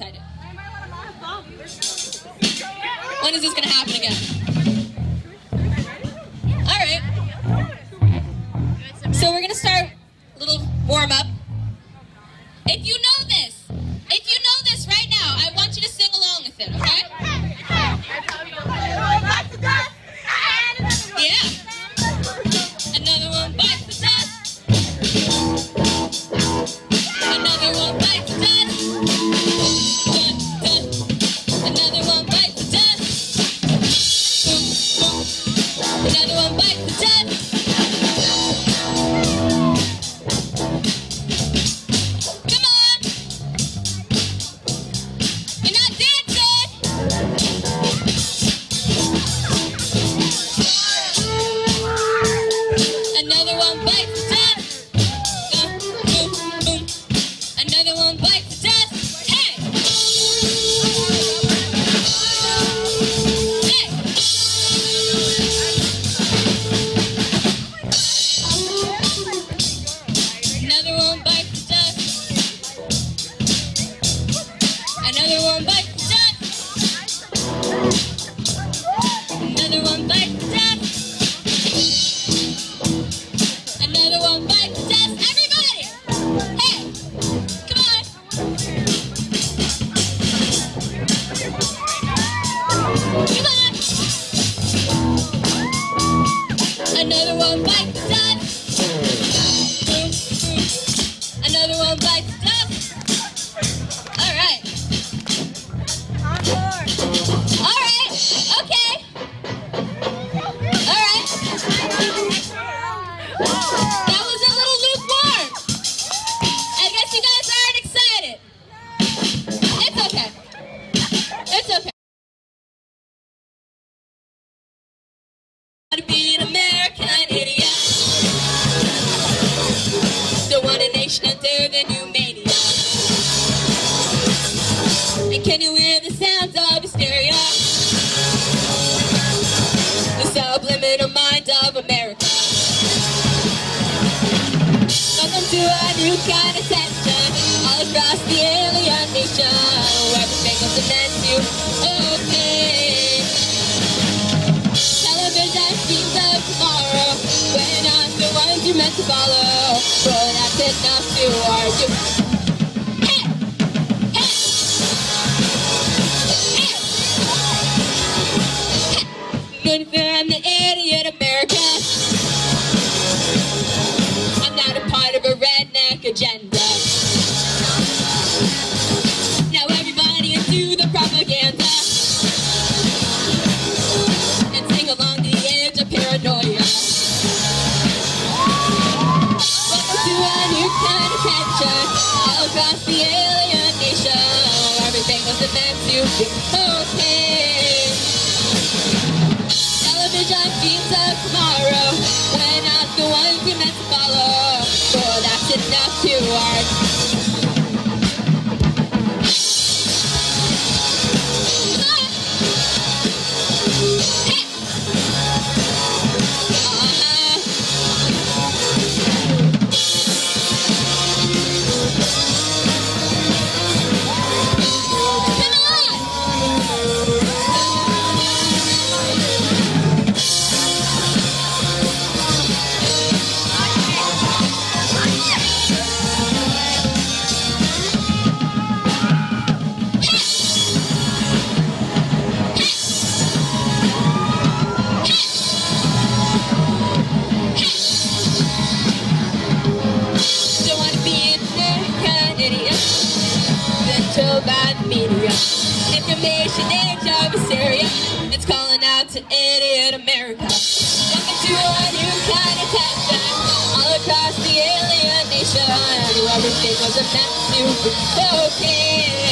excited. When is this going to happen again? All right. So we're going to start a little warm up. If you Whoa. Truth got a all across the alien nation. where Everything was meant to okay. Television seems of tomorrow. We're not the ones you're meant to follow. Bro, that's enough to argue. Good for sentiments follow, for that's enough to work. information age of hysteria. It's calling out to idiot America. Welcome to a new kind of tactic. All across the alien nation. Who ever think was a mess, you okay.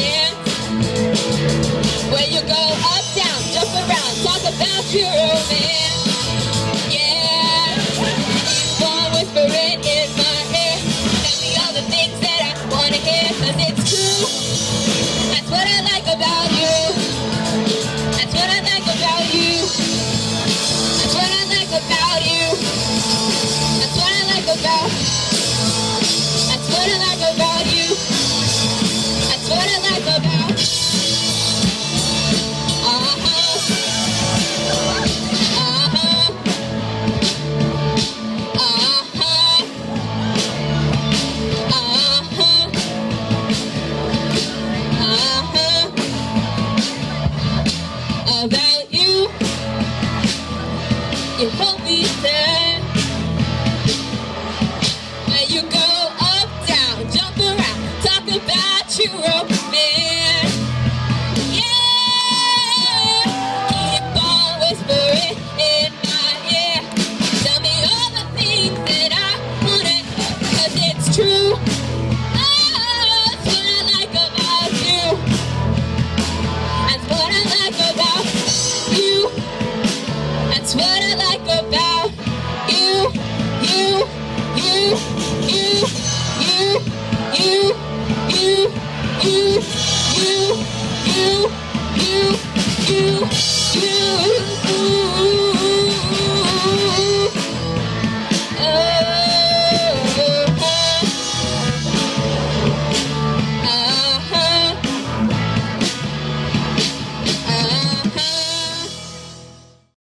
Know